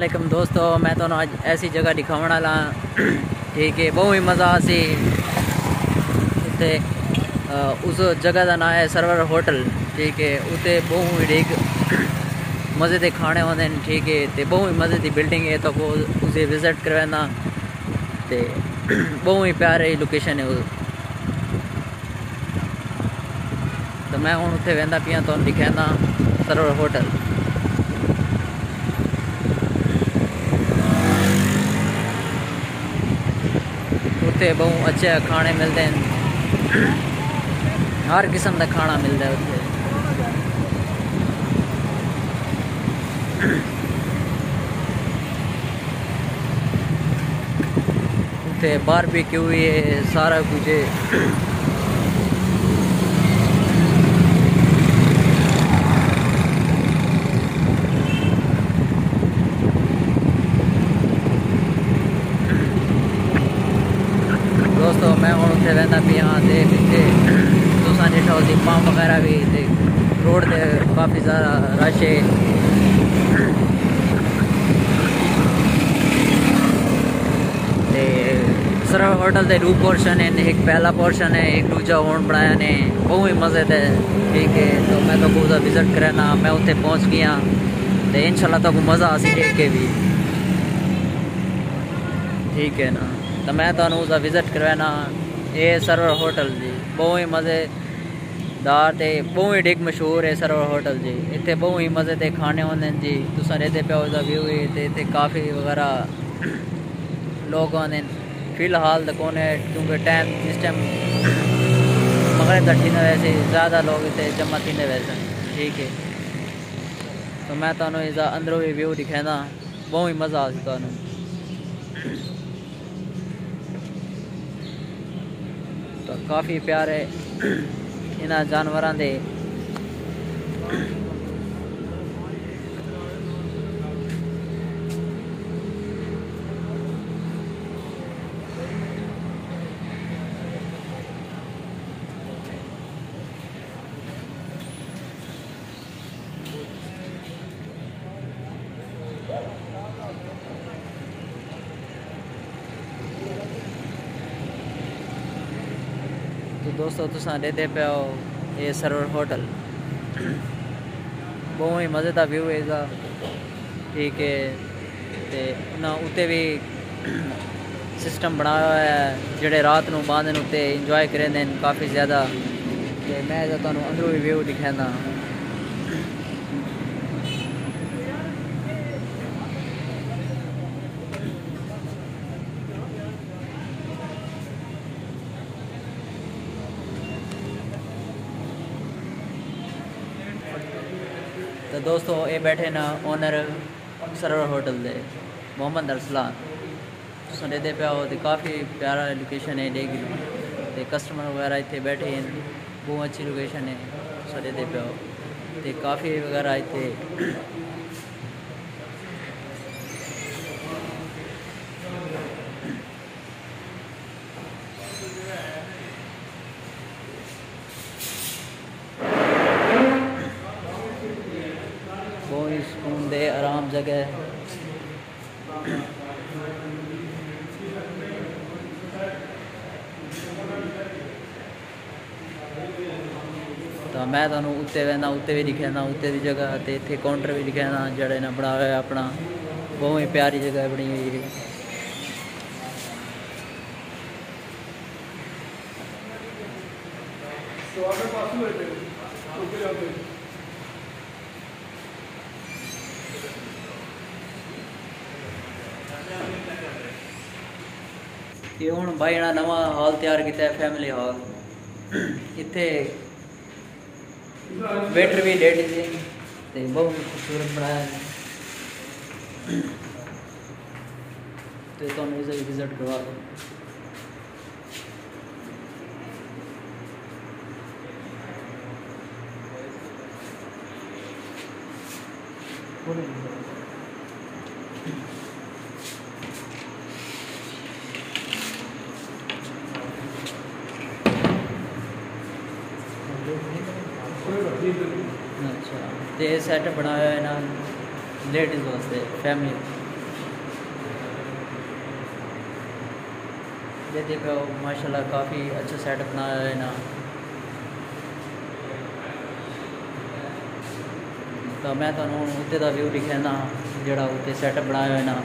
वालेकुम दोस्तों, मैं तो आज ऐसी जगह दिखाने वाला ठीक है, बहुत ही मज़ा सी उत्ते उस जगह का नाम है सरवर होटल ठीक है उत्ते बहुत ही ठीक मज़े के खाने होंगे ठीक है तो बहुत ही मज़े की बिल्डिंग है तो उसे विज़िट करवाना। तो बहुत ही प्यारी लोकेशन है तो मैं हूँ उत्थे वहदा पिया तो दिखाना सरवर होटल उत्थे बहुत अच्छे खाने मिलते हैं। हर किस्म का खाना मिलता है उत्थे उत्थे बार सारा क्यों है सारा कुछ दोस्तों मैं हूँ उत्थे रहा भी हाँ तो पिछले तुसा दिखा उसी पंप वगैरह भी रोड से काफ़ी ज़्यादा रश है। सरव होटल के दो पोर्शन है, एक पहला पोर्शन है, एक दूजा होन बनाया ने। बहुत ही मज़े थे। ठीक है तो मैं तो पूरा विज़िट करना मैं उत्थे पहुँच गया। तो इंशाल्लाह तो मज़ा आसी देख के भी। ठीक है ना तो मैं तो विज़िट करवाना ये सरवर होटल जी, बहुत ही मज़ेदार ते बहुत ही ठीक मशहूर है सरवर होटल जी। इतने बहुत ही मज़े के खाने होंगे जी। रहते पे व्यू है तो इतने काफ़ी वगैरह लोग आते फ़िलहाल तो कौन है, क्योंकि टाइम, जिस टाइम मगर थी वैसे ज़्यादा लोग इतने जमा थी वैसे। ठीक है। तो मैं इसका अंदरों भी व्यू दिखाना बहुत ही मज़ा आ तुम्हें तो काफ़ी प्यारे ਇਹਨਾਂ ਜਾਨਵਰਾਂ ਦੇ ਦੋਸਤੋ ਤੁਸੀਂ ਦੇਖਦੇ ਪਿਓ ਇਹ ਸਰਵਰ ਹੋਟਲ ਬਹੁਤ ਹੀ ਮਜ਼ੇ ਦਾ ਵਿਊ ਹੈ ਇਹਦਾ ਠੀਕ ਹੈ ਤੇ ਨਾ ਉੱਤੇ ਵੀ ਸਿਸਟਮ ਬਣਾਇਆ ਹੋਇਆ ਹੈ ਜਿਹੜੇ ਰਾਤ ਨੂੰ ਬਾਂਦਨ ਉੱਤੇ ਇੰਜੋਏ ਕਰਦੇ ਨੇ ਕਾਫੀ ਜ਼ਿਆਦਾ ਤੇ ਮੈਂ ਤੁਹਾਨੂੰ ਅੰਦਰੋਂ ਵੀ ਵਿਊ ਦਿਖਾਉਂਦਾ दोस्तों, ये बैठे ना ओनर सरवर होटल दे, मोहम्मद अरसलान। सुने दे पे हो काफ़ी प्यारा लोकेशन है डेगी तो कस्टमर वगैरह इतने बैठे हैं, बहुत अच्छी लोकेशन है। सुने दे पे हो तो काफ़ी वगैरह इतने ਤਾਂ ਮੈਂ ਤੁਹਾਨੂੰ ਉੱਤੇ ਕਹਿੰਦਾ ਉੱਤੇ ਵੀ ਲਿਖਿਆ ਨਾ, ਉੱਤੇ ਦੀ ਜਗ੍ਹਾ ਤੇ ਇੱਥੇ ਕਾਊਂਟਰ ਵੀ ਲਿਖਿਆ ਨਾ, ਜਿਹੜੇ ਨਾ ਬਣਾਇਆ ਹੋਇਆ ਆਪਣਾ। ਬਹੁਤ ਹੀ ਪਿਆਰੀ ਜਗ੍ਹਾ ਬਣੀ ਹੋਈ ਹੈ ਸੋ ਆਪਣੇ ਪਾਸੂ ਹੈ ਤੇ। ਉੱਤੇ ਜਾਂਦੇ कि हूँ भाई ने नवा हॉल तैयार किया फैमिली हॉल। इत वेटर भी डेड से बहुत खूबसूरत बनाया तो इसे विज़िट करवा दो। तो ये सेट बनाया है लेडीज़ वास्ते फैमिली ये देखो, माशाल्लाह, काफ़ी अच्छा सेट बनाया है ना। तो मैं थोड़ा उत्ते का व्यू दिखाना जोड़ा उत्ते सैटअप बनाया है ना।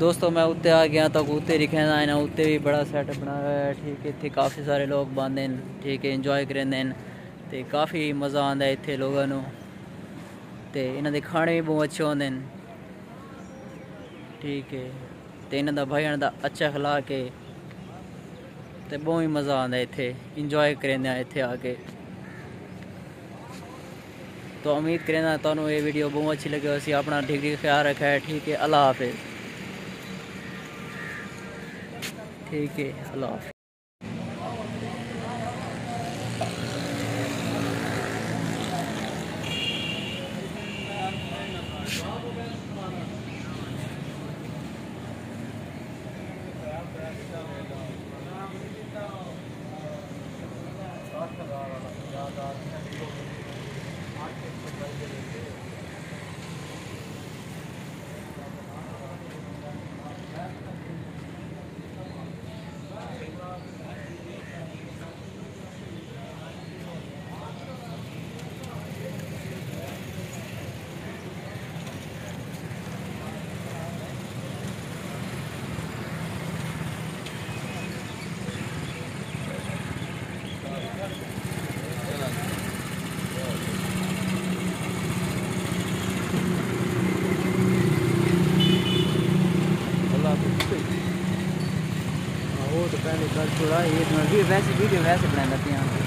दोस्तों, मैं उत्ते आ गया तो उत्ते दिखाना है ना उत्ते भी बड़ा सेटअप बना हुआ है, ठीक है इतने काफ़ी सारे लोग बनते हैं ठीक है इंजॉय करेंगे तो काफ़ी मज़ा आता है इतने लोगों तो इन्हों के खाने भी बहुत अच्छे होते हैं ठीक है तो इन्हों का भाई का अच्छा खिलाक है तो बहुत ही मज़ा आता है इतने इंजॉय करें इतने आके। तो उम्मीद करें तो ये वीडियो बहुत अच्छी लगे अपना ठीक ख्याल रखा है ठीक है, अल्लाह हाफिज़। ठीक है अल्लाह पहले कर छोड़ा ये तो वैसे वीडियो वैसे बनाना थी यहाँ